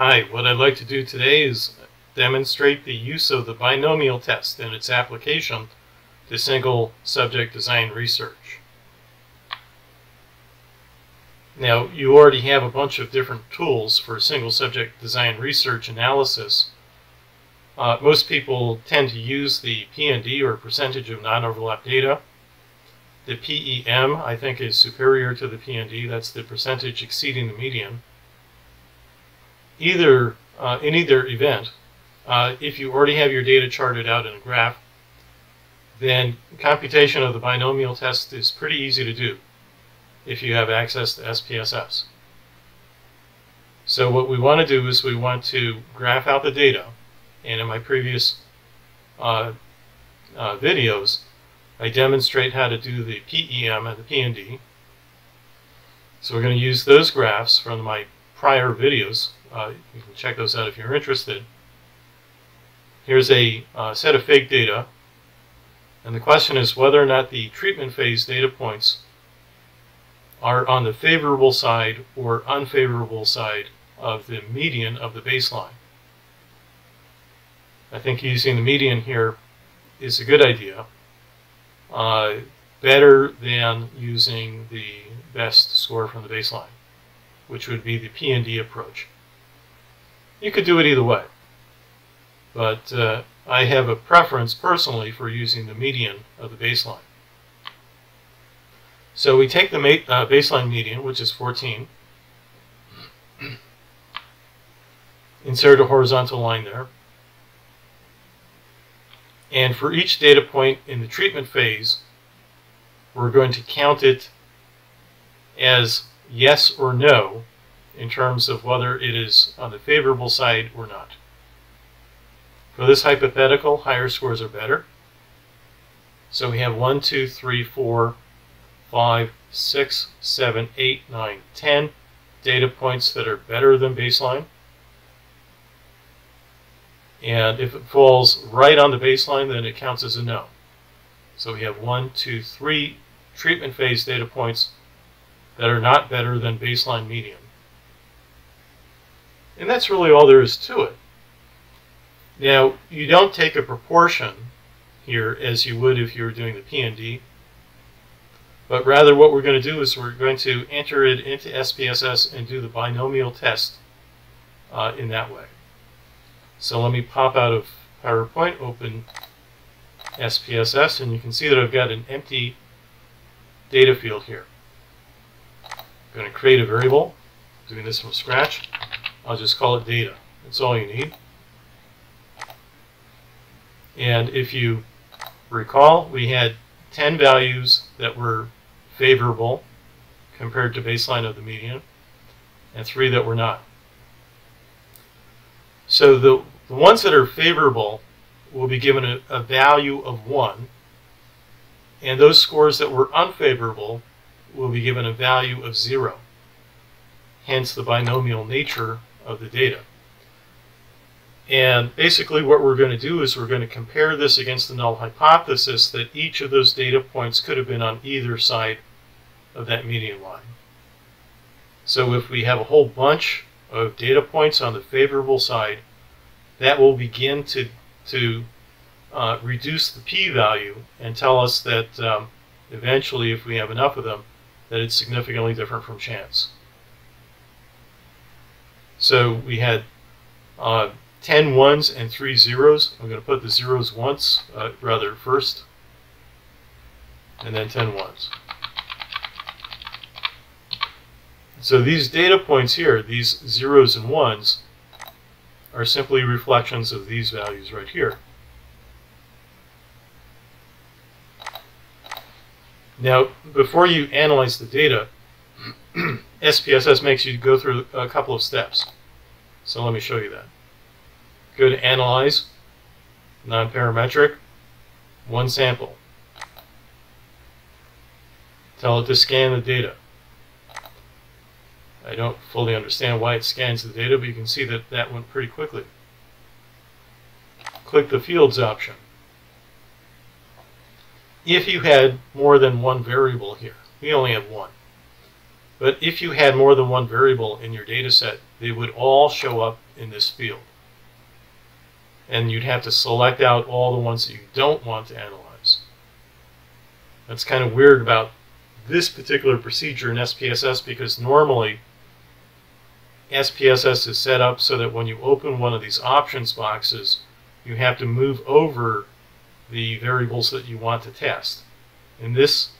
Hi, what I'd like to do today is demonstrate the use of the binomial test and its application to single subject design research. Now, you already have a bunch of different tools for single subject design research analysis. Uh, most people tend to use the PND or percentage of non-overlap data. The PEM, I think, is superior to the PND. That's the percentage exceeding the median either uh, in either event, uh, if you already have your data charted out in a graph, then computation of the binomial test is pretty easy to do if you have access to SPSS. So what we want to do is we want to graph out the data. And in my previous uh, uh videos, I demonstrate how to do the PEM and the PND. So we're going to use those graphs from my prior videos uh, you can check those out if you're interested. Here's a uh, set of fake data. And the question is whether or not the treatment phase data points are on the favorable side or unfavorable side of the median of the baseline. I think using the median here is a good idea. Uh, better than using the best score from the baseline, which would be the PND approach. You could do it either way. But uh, I have a preference personally for using the median of the baseline. So we take the uh, baseline median, which is 14, insert a horizontal line there. And for each data point in the treatment phase, we're going to count it as yes or no in terms of whether it is on the favorable side or not. For this hypothetical, higher scores are better. So we have 1, 2, 3, 4, 5, 6, 7, 8, 9, 10 data points that are better than baseline. And if it falls right on the baseline, then it counts as a no. So we have 1, 2, 3 treatment phase data points that are not better than baseline median. And that's really all there is to it. Now, you don't take a proportion here as you would if you were doing the PND, but rather what we're going to do is we're going to enter it into SPSS and do the binomial test uh, in that way. So let me pop out of PowerPoint, open SPSS, and you can see that I've got an empty data field here. I'm going to create a variable, doing this from scratch. I'll just call it data. That's all you need. And if you recall, we had 10 values that were favorable compared to baseline of the median, and three that were not. So the, the ones that are favorable will be given a, a value of 1, and those scores that were unfavorable will be given a value of 0. Hence the binomial nature of the data. And basically what we're going to do is we're going to compare this against the null hypothesis that each of those data points could have been on either side of that median line. So if we have a whole bunch of data points on the favorable side, that will begin to, to uh, reduce the p-value and tell us that um, eventually, if we have enough of them, that it's significantly different from chance. So we had uh, 10 ones and 3 zeros. I'm going to put the zeros once, uh, rather first, and then 10 ones. So these data points here, these zeros and ones, are simply reflections of these values right here. Now, before you analyze the data, SPSS makes you go through a couple of steps. So let me show you that. Go to Analyze, Non-Parametric, One Sample. Tell it to scan the data. I don't fully understand why it scans the data, but you can see that that went pretty quickly. Click the Fields option. If you had more than one variable here, we only have one. But if you had more than one variable in your data set, they would all show up in this field. And you'd have to select out all the ones that you don't want to analyze. That's kind of weird about this particular procedure in SPSS because normally SPSS is set up so that when you open one of these options boxes, you have to move over the variables that you want to test. In this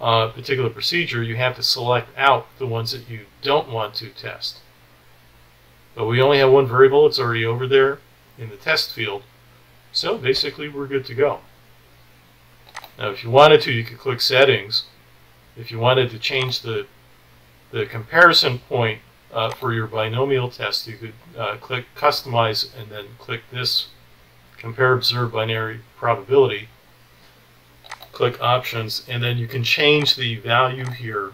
uh, particular procedure, you have to select out the ones that you don't want to test. But we only have one variable, it's already over there in the test field. So basically we're good to go. Now if you wanted to, you could click settings. If you wanted to change the, the comparison point uh, for your binomial test, you could uh, click customize and then click this compare observed binary probability click options and then you can change the value here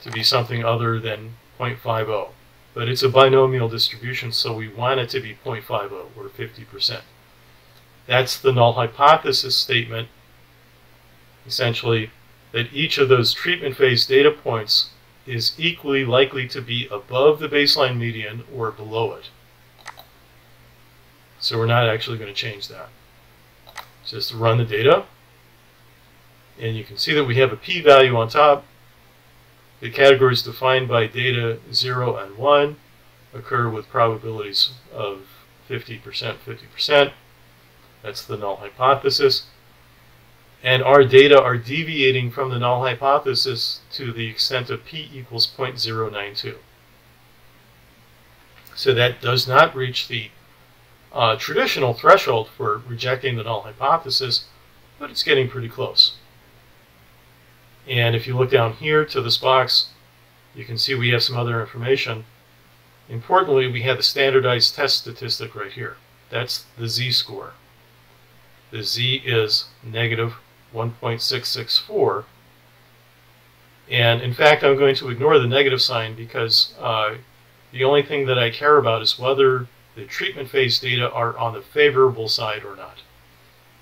to be something other than 0.50 but it's a binomial distribution so we want it to be 0.50 or 50% that's the null hypothesis statement essentially that each of those treatment phase data points is equally likely to be above the baseline median or below it so we're not actually going to change that just run the data and you can see that we have a p-value on top. The categories defined by data 0 and 1 occur with probabilities of 50%, 50%. That's the null hypothesis. And our data are deviating from the null hypothesis to the extent of p equals 0.092. So that does not reach the uh, traditional threshold for rejecting the null hypothesis, but it's getting pretty close. And if you look down here to this box, you can see we have some other information. Importantly, we have the standardized test statistic right here. That's the z-score. The z is negative 1.664. And in fact, I'm going to ignore the negative sign because uh, the only thing that I care about is whether the treatment phase data are on the favorable side or not.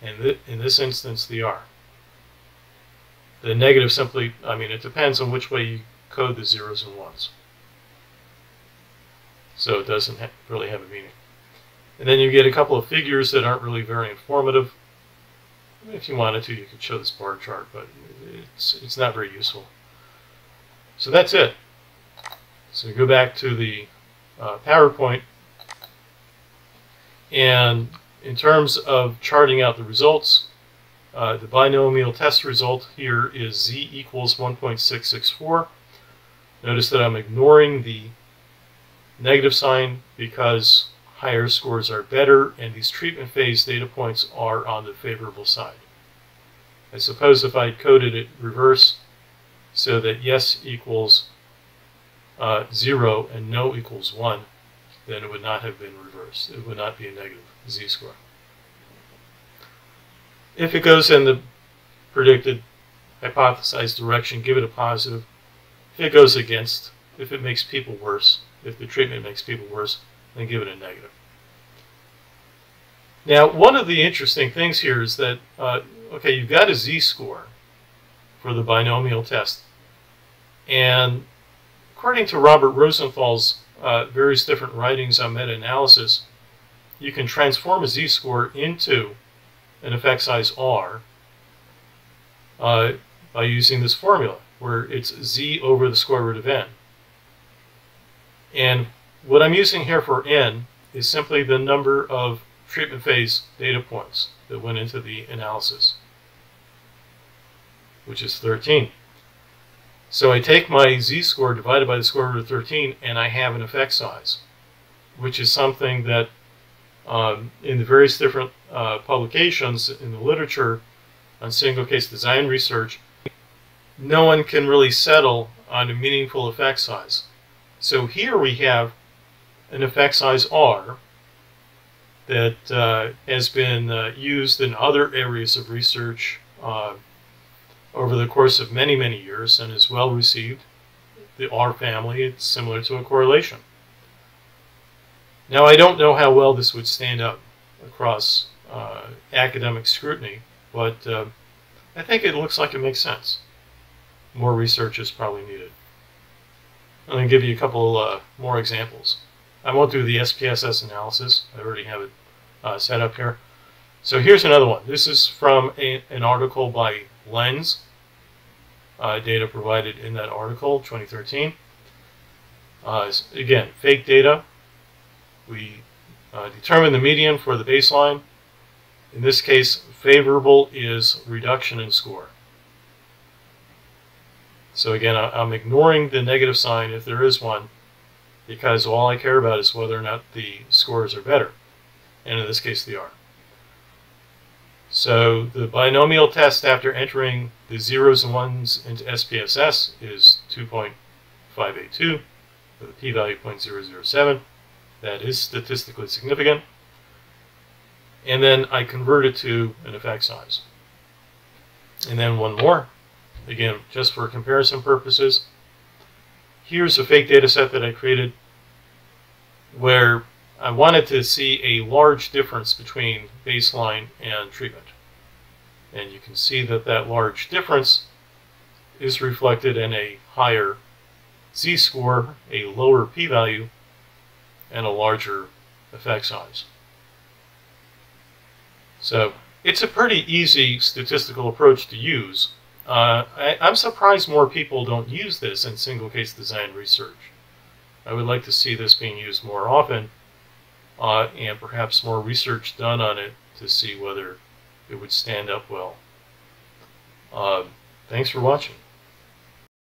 And th in this instance, they are. The negative simply, I mean, it depends on which way you code the zeros and ones. So it doesn't ha really have a meaning. And then you get a couple of figures that aren't really very informative. If you wanted to, you could show this bar chart, but it's, it's not very useful. So that's it. So go back to the uh, PowerPoint. And in terms of charting out the results, uh, the binomial test result here is z equals 1.664. Notice that I'm ignoring the negative sign because higher scores are better and these treatment phase data points are on the favorable side. I suppose if I coded it reverse so that yes equals uh, 0 and no equals 1, then it would not have been reversed. It would not be a negative z-score. If it goes in the predicted hypothesized direction, give it a positive. If it goes against, if it makes people worse, if the treatment makes people worse, then give it a negative. Now, one of the interesting things here is that, uh, okay, you've got a z-score for the binomial test. And according to Robert Rosenthal's uh, various different writings on meta-analysis, you can transform a z-score into an effect size r uh, by using this formula where it's z over the square root of n. And what I'm using here for n is simply the number of treatment phase data points that went into the analysis, which is 13. So I take my z-score divided by the square root of 13 and I have an effect size, which is something that um, in the various different uh, publications in the literature on single case design research, no one can really settle on a meaningful effect size. So here we have an effect size R that uh, has been uh, used in other areas of research uh, over the course of many, many years and is well received. The R family, it's similar to a correlation. Now, I don't know how well this would stand up across uh, academic scrutiny, but uh, I think it looks like it makes sense. More research is probably needed. I'm going to give you a couple uh, more examples. I won't do the SPSS analysis. I already have it uh, set up here. So here's another one. This is from a, an article by Lenz, uh, data provided in that article, 2013. Uh, again, fake data. We uh, determine the median for the baseline. In this case, favorable is reduction in score. So again, I'm ignoring the negative sign if there is one, because all I care about is whether or not the scores are better. And in this case, they are. So the binomial test after entering the zeros and ones into SPSS is 2.582 with a p-value 0.007. That is statistically significant. And then I convert it to an effect size. And then one more, again, just for comparison purposes. Here's a fake data set that I created where I wanted to see a large difference between baseline and treatment. And you can see that that large difference is reflected in a higher z-score, a lower p-value, and a larger effect size. So it's a pretty easy statistical approach to use. Uh, I, I'm surprised more people don't use this in single case design research. I would like to see this being used more often uh, and perhaps more research done on it to see whether it would stand up well. Uh, thanks for watching.